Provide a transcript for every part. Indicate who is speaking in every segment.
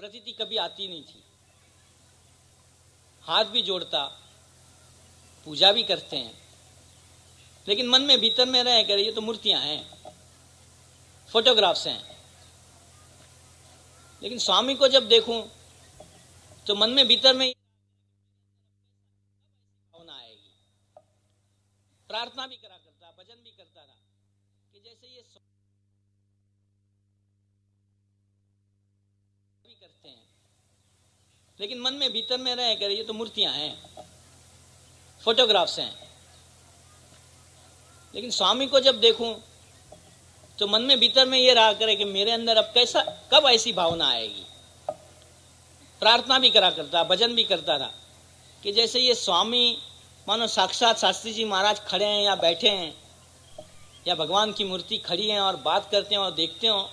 Speaker 1: प्रतीति कभी आती नहीं थी। हाथ भी जोड़ता, पूजा भी करते हैं। लेकिन मन में भीतर में रह कर ये तो मूर्तियाँ हैं फोटोग्राफ्स हैं। लेकिन स्वामी को जब देखूँ तो मन में भीतर में भावना आएगी। प्रार्थना भी करा करता, भजन भी करता था कि जैसे ये भी करते हैं लेकिन मन में भीतर में रह कर ये तो मूर्तियाँ हैं। फोटोग्राफ्स हैं। लेकिन स्वामी को जब देखूँ तो मन में भीतर में ये रहा करे कि मेरे अंदर अब कैसा, कब ऐसी भावना आएगी? प्रार्थना भी करा करता, भजन भी करता था कि जैसे ये स्वामी, मानो साक्षात शास्त्री जी महाराज खड़े हैं या बैठे हैं, या भगवान की मूर्ति खड़ी है और बात करते हैं और देखते हो,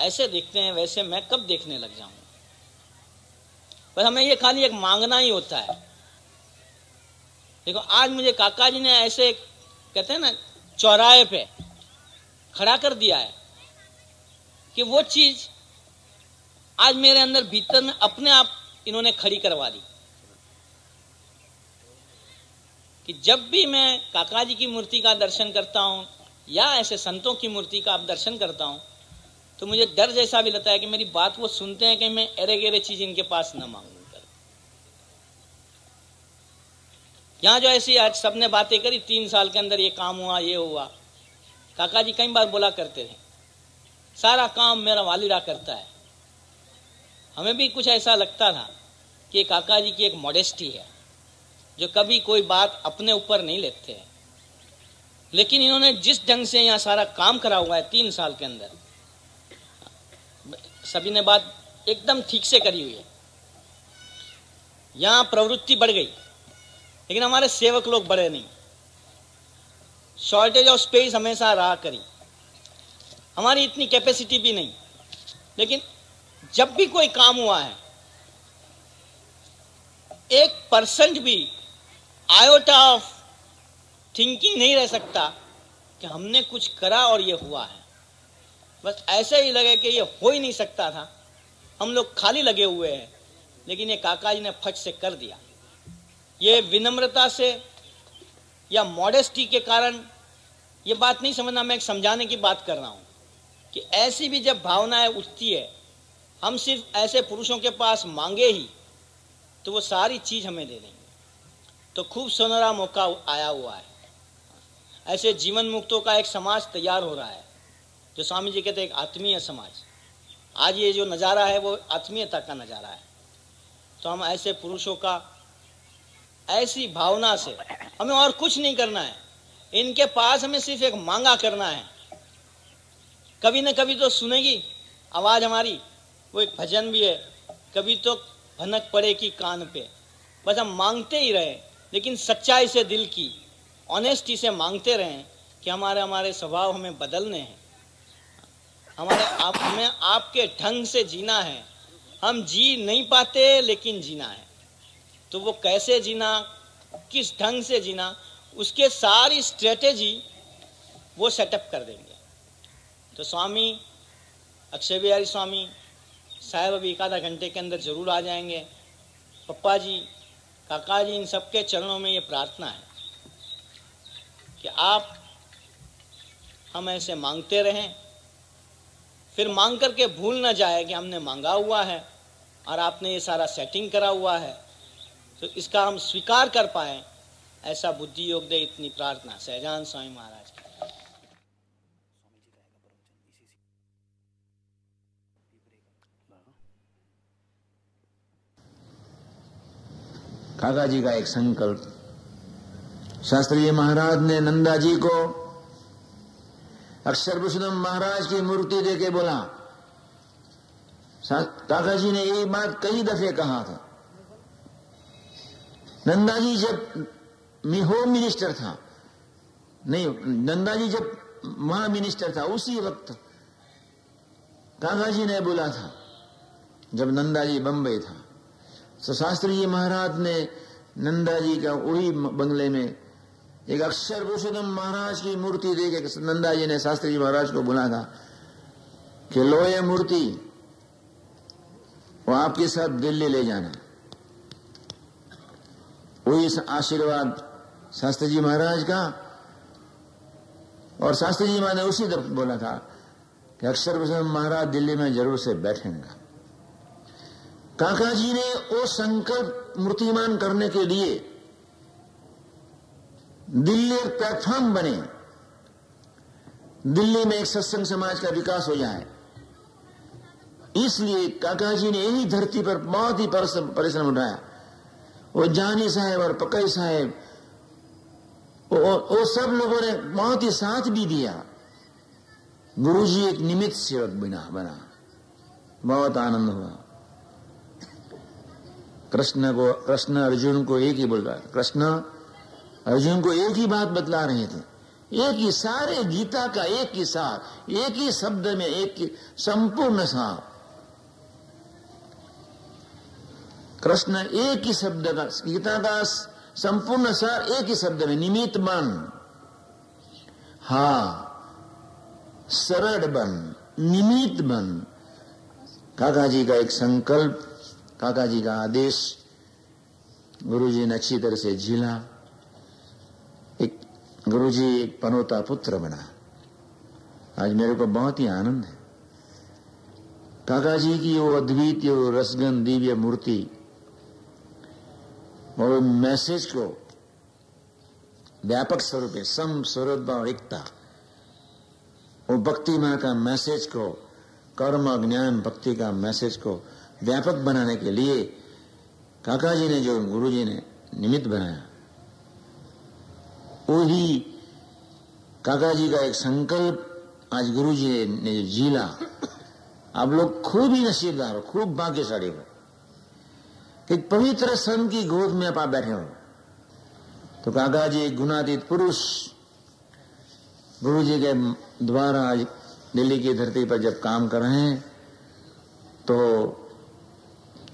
Speaker 1: ऐसे देखते हैं वैसे मैं कब देखने लग जाऊँगा पर हमें ये खाली एक मांगना ही होता है। देखो, आज मुझे काका जी ने ऐसे कहते हैं ना, चौराहे पे खड़ा कर दिया है कि वो चीज़ आज मेरे अंदर भीतर में अपने आप इन्होंने खड़ी करवा दी। कि जब भी मैं काका जी की मूर्ति का दर्शन करता हूँ या ऐसे संतों की मूर्ति का आप दर्शन करता हूँ तो मुझे डर जैसा भी लगता है कि मेरी बात वो सुनते हैं कि मैं अरे गेरे चीज़ इनके पास न मांगू। कर यहाँ जो ऐसी आज सबने बातें करी, तीन साल के अंदर ये काम हुआ, ये हुआ। काका जी कई बार बोला करते थे सारा काम मेरा वालिदा करता है। हमें भी कुछ ऐसा लगता था कि काका जी की एक मॉडेस्टी है, जो कभी कोई बात अपने ऊपर नहीं लेते हैं। लेकिन इन्होंने जिस ढंग से यहाँ सारा काम करा हुआ है, तीन साल के अंदर सभी ने बात एकदम ठीक से करी हुई है। यहाँ प्रवृत्ति बढ़ गई, लेकिन हमारे सेवक लोग बढ़े नहीं। शॉर्टेज ऑफ़ स्पेस हमेशा रहा करी। हमारी इतनी कैपेसिटी भी नहीं, लेकिन जब भी कोई काम हुआ है, एक परसेंट भी आयोटा ऑफ़ थिंकिंग नहीं रह सकता कि हमने कुछ करा और ये हुआ है। बस ऐसे ही लगे कि ये हो ही नहीं सकता था। हम लोग खाली लगे हुए हैं, लेकिन ये काका जी ने फट से कर दिया। ये विनम्रता से या मॉडेस्टी के कारण ये बात नहीं समझना, मैं एक समझाने की बात कर रहा हूँ कि ऐसी भी जब भावनाएँ उठती है, हम सिर्फ़ ऐसे पुरुषों के पास मांगे ही तो वो सारी चीज़ हमें दे देंगे। तो खूब सुनहरा मौका आया हुआ है। ऐसे जीवन मुक्तों का एक समाज तैयार हो रहा है। जो स्वामी जी कहते हैं आत्मीय समाज। आज ये जो नज़ारा है, वो आत्मीयता का नज़ारा है। तो हम ऐसे पुरुषों का ऐसी भावना से हमें और कुछ नहीं करना है। इनके पास हमें सिर्फ़ एक मांगा करना है। कभी न कभी तो सुनेगी, आवाज़ हमारी, वो एक भजन भी है। कभी तो भनक पड़ेगी कान पे। बस हम मांगते ही रहे, लेकिन सच्चाई से दिल की ऑनेस्टी से मांगते रहें कि हमारे हमारे स्वभाव हमें बदलने हैं। हमारे आप, हमें आपके ढंग से जीना है। हम जी नहीं पाते, लेकिन जीना है। तो वो कैसे जीना, किस ढंग से जीना, उसके सारी स्ट्रेटेजी वो सेटअप कर देंगे। तो स्वामी, अक्षय बिहारी स्वामी, साहेब अभी एक आधा घंटे के अंदर ज़रूर आ जाएँगे। पप्पा जी, काका जी, इन सबके चरणों में ये प्रार्थना है कि आप हम ऐसे मांगते रहें फिर मांग करके भूल ना जाए कि हमने मांगा हुआ है और आपने ये सारा सेटिंग करा हुआ है। तो इसका हम स्वीकार कर पाए। ऐसा बुद्धि योग दे, इतनी प्रार्थना। सहजान स्वामी महाराज की।
Speaker 2: काका जी का एक संकल्प। शास्त्री महाराज ने नंदा जी को अक्षर विष्णु महाराज की मूर्ति दे के बोला काका जी ने यही बात कई दफे कहा था। नंदा जी जब होम मिनिस्टर था, नहीं नंदा जी जब महा मिनिस्टर था, उसी वक्त काका जी ने बोला था, जब नंदा जी बंबई था। तो शास्त्री जी महाराज ने नंदा जी का वही बंगले में एक अक्षर पुरुषोत्तम महाराज की मूर्ति दे के नंदा जी ने शास्त्री जी महाराज को बोला था कि लो ये मूर्ति, वो आपके साथ दिल्ली ले जाना। वही आशीर्वाद शास्त्री जी महाराज का, और शास्त्री जी महाराज ने उसी तरफ़ बोला था कि अक्षर महाराज दिल्ली में ज़रूर से बैठेंगे। काका जी ने वो संकल्प मूर्तिमान करने के लिए दिल्ली एक प्लेटफॉर्म बने। दिल्ली में एक सत्संग समाज का विकास हो जाए। इसलिए काका जी ने यही धरती पर बहुत ही परिश्रम उठाया। वो जानी साहेब और पकई साहेब, वो सब लोगों ने बहुत ही साथ भी दिया। गुरु जी एक निमित्त सेवक बना बना। बहुत आनंद हुआ। कृष्ण को कृष्ण अर्जुन को एक ही बोल रहा कृष्ण अर्जुन को एक ही बात बतला रहे थे, एक ही सारे गीता का एक ही सार, एक ही शब्द में एक ही संपूर्ण सार। कृष्ण एक ही शब्द का, गीता का संपूर्ण सार एक ही शब्द में निमित बन। हा सरल बन निमित बन। काका जी का एक संकल्प, काका जी का आदेश गुरु जी ने अच्छी तरह से झीला। एक गुरु जी एक पनोता पुत्र बना। आज मेरे को बहुत ही आनंद है। काका जी की वो अद्वितीय रसगन दिव्य मूर्ति, और मैसेज को व्यापक स्वरूप, सम स्वरूप और एकता वो भक्ति माँ का मैसेज को, कर्म ज्ञान भक्ति का मैसेज को व्यापक बनाने के लिए काका जी ने जो गुरु जी ने निमित्त बनाया वही काका जी का एक संकल्प आज गुरु जी ने जीला आप लोग खूब ही नसीबदार हो, खूब भाग्यशाली हो। एक पवित्र सन की गोद में आप बैठे हो। तो काका जी एक गुनातीत पुरुष गुरु जी के द्वारा आज दिल्ली की धरती पर जब काम कर रहे हैं तो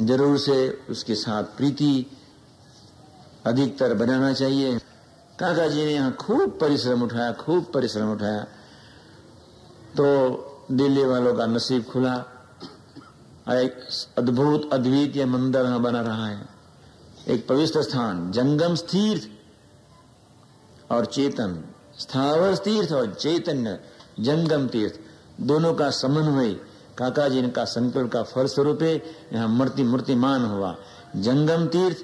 Speaker 2: ज़रूर से उसके साथ प्रीति अधिकतर बनाना चाहिए। काका जी ने यहाँ खूब परिश्रम उठाया, खूब परिश्रम उठाया। तो दिल्ली वालों का नसीब खुला। एक अद्भुत, अद्वितीय मंदिर यहाँ बना रहा है। एक पवित्र स्थान, जंगम तीर्थ और चेतन, स्थावर तीर्थ और चैतन्य, जंगम तीर्थ। दोनों का समन्वय काका जी का संकल्प का फल स्वरूप यहाँ मूर्ति मूर्तिमान हुआ। जंगम तीर्थ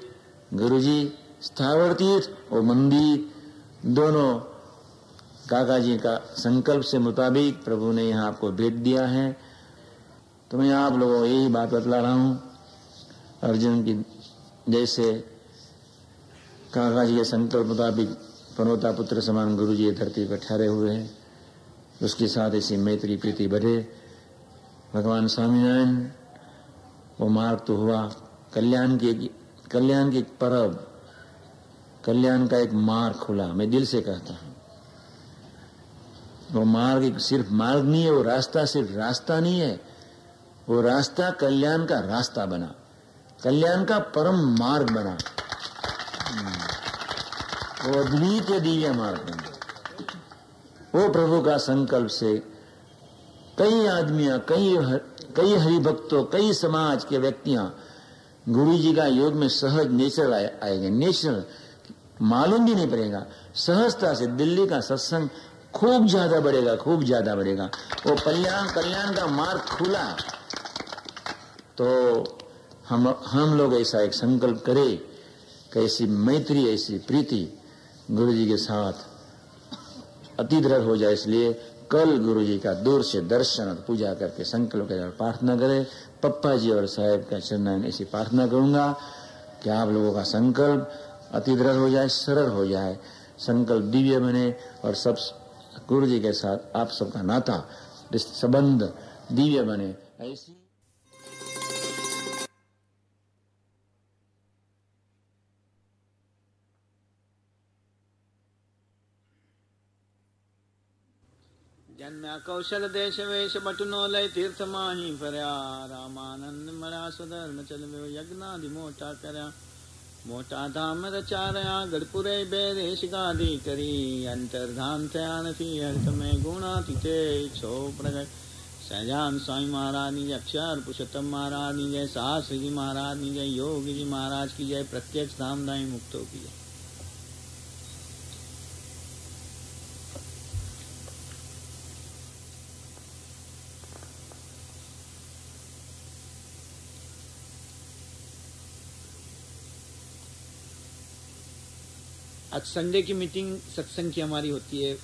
Speaker 2: गुरु जी स्थावर तीर्थ और मंदिर दोनों काका जी का संकल्प से मुताबिक प्रभु ने यहाँ आपको भेज दिया है। तो मैं आप लोगों को यही बात बतला रहा हूँ। अर्जुन की जैसे काका जी के संकल्प मुताबिक पनोता पुत्र समान गुरु जी धरती पर ठहरे हुए हैं। उसके साथ ऐसी मैत्री प्रीति बढ़े। भगवान स्वामीनारायण, वो मार्ग तो हुआ कल्याण के, कल्याण की परब कल्याण का एक मार्ग खुला। मैं दिल से कहता हूँ वो मार्ग सिर्फ़ मार्ग नहीं है वो रास्ता सिर्फ़ रास्ता नहीं है। वो रास्ता कल्याण का रास्ता बना। कल्याण का परम मार्ग बना। वो अद्वितीय दिव्य मार्ग बना वो प्रभु का संकल्प से कई आदमियाँ कई हर, कई हरिभक्तों कई समाज के व्यक्तियाँ गुरु जी का योग में सहज नेचर आएँगे। नेचर मालूम भी नहीं पड़ेगा। सहजता से दिल्ली का सत्संग खूब ज़्यादा बढ़ेगा, खूब ज़्यादा बढ़ेगा। वो कल्याण कल्याण का मार्ग खुला। तो हम हम लोग ऐसा एक संकल्प करें कि ऐसी मैत्री, ऐसी प्रीति गुरु जी के साथ अति दृढ़ हो जाए। इसलिए कल गुरु जी का दूर से दर्शन और पूजा करके संकल्प कर प्रार्थना करें। पप्पा जी और साहेब का चरण ऐसी प्रार्थना करूँगा कि आप लोगों का संकल्प अति दृढ़ हो जाए, सरल हो जाए। संकल्प दिव्य बने और सब गुरु जी के साथ आप सबका नाता, संबंध दिव्य बने। ऐसी
Speaker 1: कौशल देश वेश बटुनो लय तीर्थ माही फरया, रामानंद मरा स्वधर्म चल यज्ञादि मोटा करया। मोटा धाम रचारया, गढ़पुरे बेदेश गादी करी। अंतरधाम थया नथी अर्थ में गुणा तिथे छो प्रगट। सहजान स्वामी महाराज जय, अक्षर पुरुषोत्तम महाराज जय, साहस जी महाराज जय, योगी जी महाराज की जय, प्रत्यक्ष धाम दाई मुक्तों की जय। आज संडे की मीटिंग सत्संग की हमारी होती है।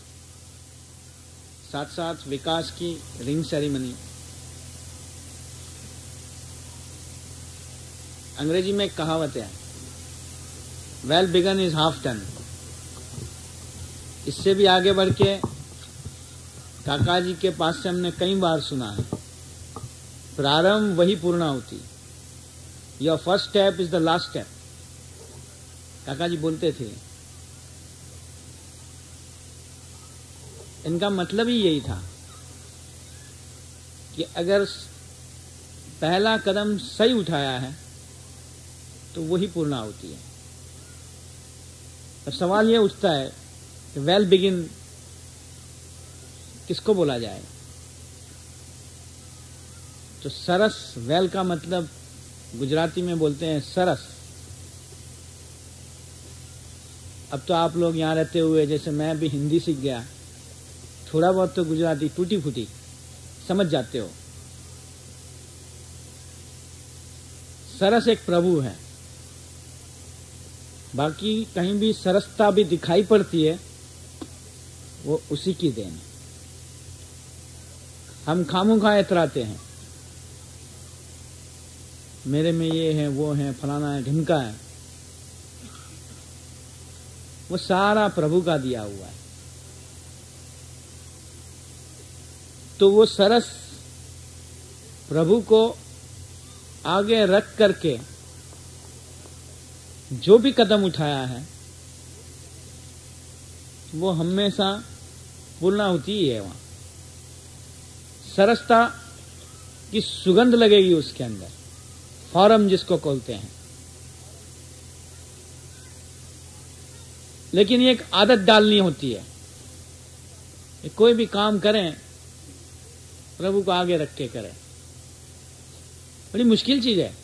Speaker 1: साथ साथ विकास की रिंग सेरेमनी। अंग्रेज़ी में एक कहावत है well begun is half done इससे भी आगे बढ़ के काका जी के पास से हमने कई बार सुना है, प्रारंभ वही पूर्ण होती। Your first step is the last step काका जी बोलते थे इनका मतलब ही यही था कि अगर पहला कदम सही उठाया है तो वही पूर्णा होती है। अब सवाल यह उठता है कि वेल बिगिन किसको बोला जाए? तो सरस, वेल का मतलब गुजराती में बोलते हैं सरस। अब तो आप लोग यहाँ रहते हुए, जैसे मैं भी हिंदी सीख गया थोड़ा बहुत तो गुजराती टूटी फूटी समझ जाते हो। सरस एक प्रभु है। बाकी कहीं भी सरसता भी दिखाई पड़ती है, वो उसी की देन है। हम खामू खा इतराते हैं। मेरे में ये है, वो है, फलाना है ढिमका है। वो सारा प्रभु का दिया हुआ है। तो वो सरस प्रभु को आगे रख करके जो भी कदम उठाया है, वो हमेशा पूर्णा होती ही है वहाँ। सरसता की सुगंध लगेगी उसके अंदर, फॉरम जिसको बोलते हैं। लेकिन ये एक आदत डालनी होती है। कोई भी काम करें प्रभु को आगे रख के करें। बड़ी मुश्किल चीज़ है।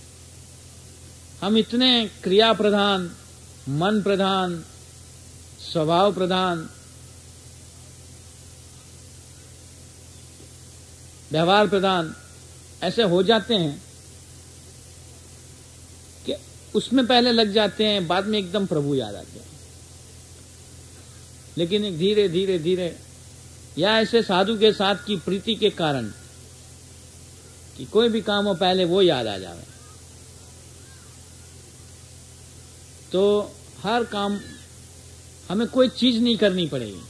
Speaker 1: हम इतने क्रिया प्रधान, मन प्रधान, स्वभाव प्रधान, व्यवहार प्रधान, ऐसे हो जाते हैं कि उसमें पहले लग जाते हैं, बाद में एकदम प्रभु याद आते हैं। लेकिन धीरे धीरे धीरे या ऐसे साधु के साथ की प्रीति के कारण कि कोई भी काम हो, पहले वो याद आ जावे। तो हर काम हमें कोई चीज़ नहीं करनी पड़ेगी।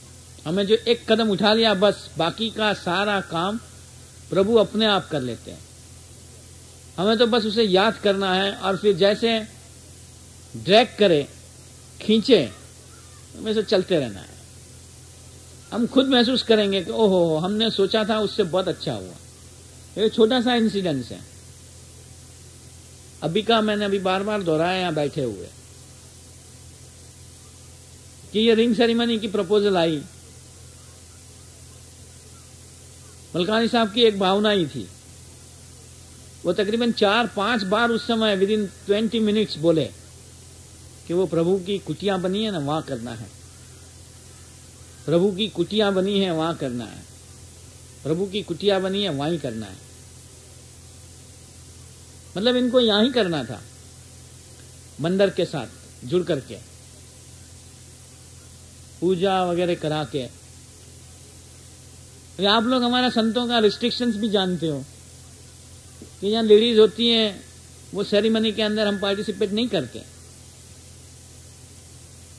Speaker 1: हमें जो एक कदम उठा लिया, बस बाकी का सारा काम प्रभु अपने आप कर लेते हैं। हमें तो बस उसे याद करना है और फिर जैसे ड्रैग करे, खींचे, हमें से चलते रहना है। हम खुद महसूस करेंगे कि, ओहो, हमने सोचा था उससे बहुत अच्छा हुआ। ये छोटा सा इंसिडेंस है। अभी का मैंने अभी बार बार दोहराया यहाँ बैठे हुए। कि ये रिंग सेरेमनी की प्रपोजल आई। मलकानी साहब की एक भावना ही थी। वो तकरीबन चार पाँच बार उस समय विद इन ट्वेंटी मिनट्स बोले कि वो प्रभु की कुटिया बनी है ना, वहाँ करना है। प्रभु की कुटिया बनी है, वहाँ करना है। प्रभु की कुटिया बनी है, वहीं करना है। मतलब इनको यहाँ ही करना था। मंदिर के साथ, जुड़ करके। पूजा वगैरह करा के। तो आप लोग हमारा संतों का रिस्ट्रिक्शंस भी जानते हो कि यहाँ लेडीज़ होती हैं, वो सेरेमनी के अंदर हम पार्टिसिपेट नहीं करते।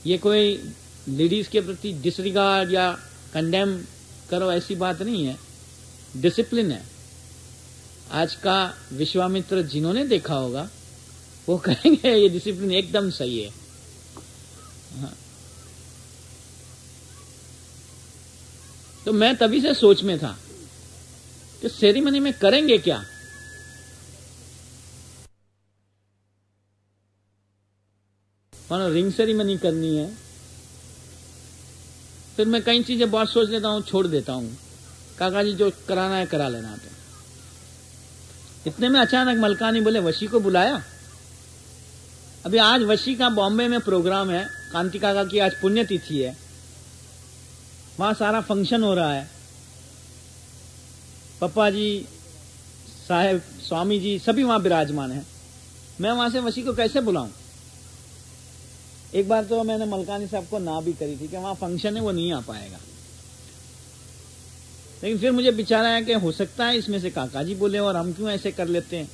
Speaker 1: ये कोई लेडीज़ के प्रति डिसरिगार्ड या कंडेम करो, ऐसी बात नहीं है। डिसिप्लिन है। आज का विश्वामित्र जिन्होंने देखा होगा, वो कहेंगे, ये डिसिप्लिन एकदम सही है। हाँ। तो मैं तभी से सोच में था कि सेरेमनी में करेंगे क्या? मानो रिंग सेरेमनी करनी है। फिर मैं कई चीज़ें बहुत सोच लेता हूँ, छोड़ देता हूँ। काका जी, जो कराना है, करा लेना तो इतने में अचानक मलकानी बोले, वशी को बुलाया? अभी आज वशी का बॉम्बे में प्रोग्राम है। कांति काका की आज पुण्यतिथि है। वहाँ सारा फ़ंक्शन हो रहा है। पप्पा जी, साहेब, स्वामी जी, सभी वहाँ विराजमान हैं। मैं वहाँ से वशी को कैसे बुलाऊं? एक बार तो मैंने मलकानी साहब को ना भी करी थी कि वहाँ फ़ंक्शन है, वो नहीं आ पाएगा। लेकिन फिर मुझे विचार आया कि हो सकता है इसमें से काका जी बोले और हम क्यों ऐसे कर लेते हैं?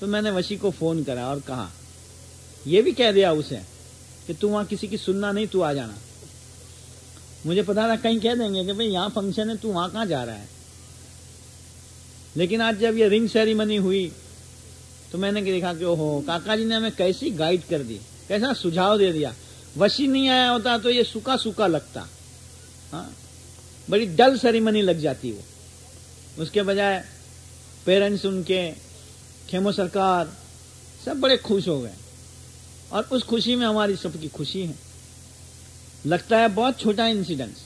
Speaker 1: तो मैंने वशी को फ़ोन करा और कहा यह भी कह दिया उसे कि तू वहाँ किसी की सुनना नहीं, तू आ जाना। मुझे पता था कहीं कह देंगे कि भाई यहाँ फ़ंक्शन है, तू वहाँ कहाँ जा रहा है? लेकिन आज जब ये रिंग सेरेमनी हुई तो मैंने देखा कि ओहो काका जी ने हमें कैसी गाइड कर दी। कैसा सुझाव दे दिया? वशी नहीं आया होता तो ये सूखा सूखा लगता। हाँ? बड़ी डल सेरेमनी लग जाती वो। उसके बजाय पेरेंट्स उनके, खेमो सरकार, सब बड़े खुश हो गए। और उस खुशी में हमारी सबकी खुशी है। लगता है बहुत छोटा इंसिडेंस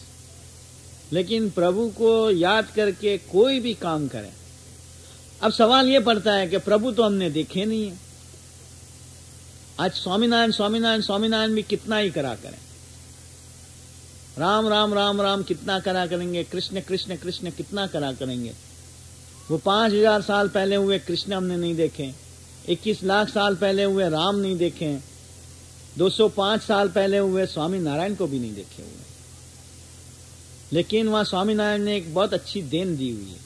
Speaker 1: लेकिन प्रभु को याद करके कोई भी काम करे। अब सवाल यह पड़ता है कि प्रभु तो हमने देखे नहीं है। आज स्वामीनारायण स्वामीनारायण स्वामीनारायण भी कितना ही करा करें। राम राम राम राम कितना करा करेंगे, कृष्ण कृष्ण कृष्ण कितना करा करेंगे। वो पाँच हज़ार साल पहले हुए कृष्ण हमने नहीं देखे, इक्कीस लाख साल पहले हुए राम नहीं देखे 205 साल पहले हुए स्वामी नारायण को भी नहीं देखे हुए। लेकिन वहाँ स्वामी नारायण ने एक बहुत अच्छी देन दी हुई है।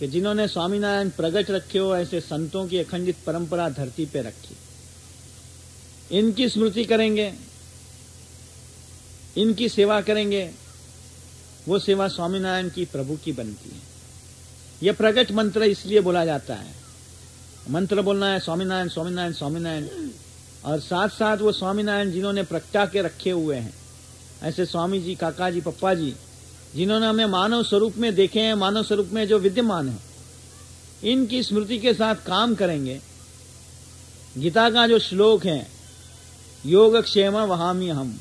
Speaker 1: कि जिन्होंने स्वामीनारायण प्रगट रखे हो, ऐसे संतों की अखंडित परंपरा धरती पे रखी। इनकी स्मृति करेंगे, इनकी सेवा करेंगे, वो सेवा स्वामीनारायण की प्रभु की बनती है। यह प्रगट मंत्र इसलिए बोला जाता है। मंत्र बोलना है, स्वामीनारायण स्वामीनारायण स्वामीनारायण। और साथ साथ वो स्वामीनारायण जिन्होंने प्रगटा के रखे हुए हैं, ऐसे स्वामी जी, काका जी, पप्पा जी जिन्होंने हमें मानव स्वरूप में देखे हैं, मानव स्वरूप में जो विद्यमान है, इनकी स्मृति के साथ काम करेंगे। गीता का जो श्लोक है, योग क्षेम वहामी हम।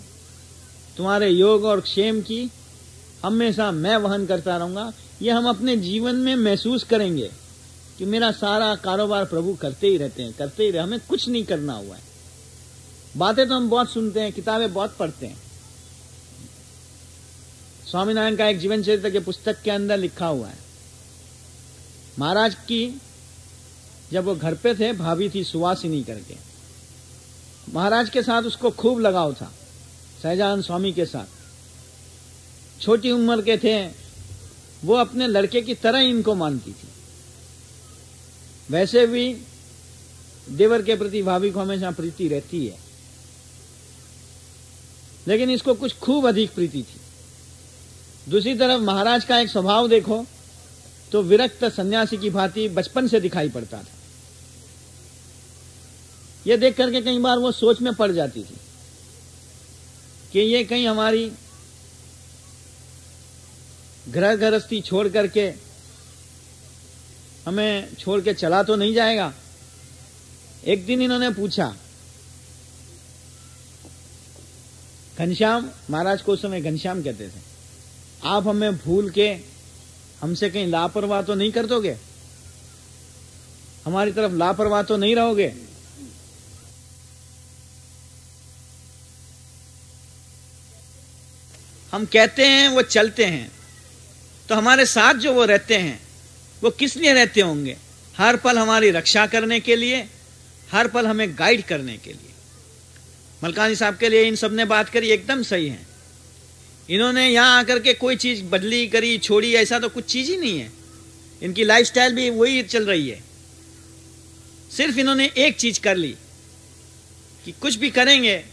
Speaker 1: तुम्हारे योग और क्षेम की हमेशा मैं वहन करता रहूँगा। ये हम अपने जीवन में महसूस करेंगे कि मेरा सारा कारोबार प्रभु करते ही रहते हैं, करते ही रहे। हमें कुछ नहीं करना हुआ है। बातें तो हम बहुत सुनते हैं, किताबें बहुत पढ़ते हैं। स्वामीनारायण का एक जीवन चरित्र के पुस्तक के अंदर लिखा हुआ है। महाराज की जब वो घर पे थे, भाभी थी सुवासिनी करके। महाराज के साथ उसको खूब लगाव था, सहजान स्वामी के साथ। छोटी उम्र के थे, वो अपने लड़के की तरह ही इनको मानती थी। वैसे भी देवर के प्रति भाभी को हमेशा प्रीति रहती है। लेकिन इसको कुछ खूब अधिक प्रीति थी। दूसरी तरफ़ महाराज का एक स्वभाव देखो तो विरक्त सन्यासी की भांति बचपन से दिखाई पड़ता था। यह देख करके कई बार वो सोच में पड़ जाती थी कि ये कहीं हमारी ग्रह गृहस्थी छोड़ करके हमें छोड़ के चला तो नहीं जाएगा? एक दिन इन्होंने पूछा, घनश्याम, महाराज को उस समय घनश्याम कहते थे। आप हमें भूल के हमसे कहीं लापरवाह तो नहीं कर दोगे? हमारी तरफ़ लापरवाह तो नहीं रहोगे? हम कहते हैं, वो चलते हैं। तो हमारे साथ जो वो रहते हैं, वो किस लिए रहते होंगे? हर पल हमारी रक्षा करने के लिए, हर पल हमें गाइड करने के लिए। मलकानी साहब के लिए इन सबने बात करी, एकदम सही है। इन्होंने यहाँ आकर के कोई चीज़ बदली, करी, छोड़ी, ऐसा तो कुछ चीज़ ही नहीं है। इनकी लाइफस्टाइल भी वही चल रही है। सिर्फ़ इन्होंने एक चीज़ कर ली कि कुछ भी करेंगे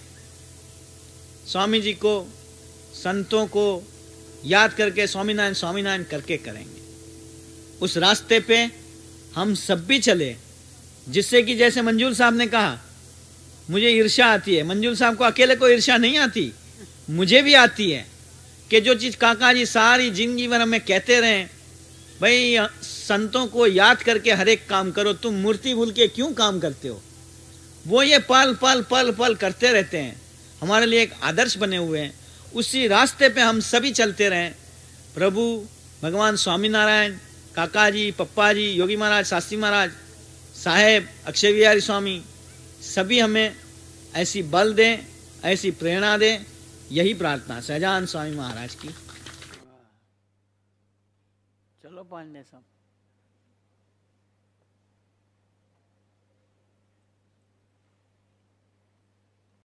Speaker 1: स्वामी जी को, संतों को याद करके, स्वामीनारायण स्वामीनारायण करके करेंगे। उस रास्ते पे हम सब भी चले, जिससे कि जैसे मंजूर साहब ने कहा, मुझे ईर्षा आती है। मंजूर साहब को अकेले को ईर्षा नहीं आती, मुझे भी आती है। कि जो चीज़ काका जी सारी ज़िंदगी भर हमें कहते रहे, भाई, संतों को याद करके हर एक काम करो, तुम मूर्ति भूल के क्यों काम करते हो? वो ये पल पल पल पल करते रहते हैं। हमारे लिए एक आदर्श बने हुए हैं। उसी रास्ते पे हम सभी चलते रहें। प्रभु, भगवान स्वामीनारायण, काका जी, पप्पा जी, योगी महाराज, शास्त्री महाराज, साहेब, अक्षय बिहारी स्वामी, सभी हमें ऐसी बल दें, ऐसी प्रेरणा दें यही प्रार्थना सहजान स्वामी महाराज की।
Speaker 3: चलो पांडे साहब।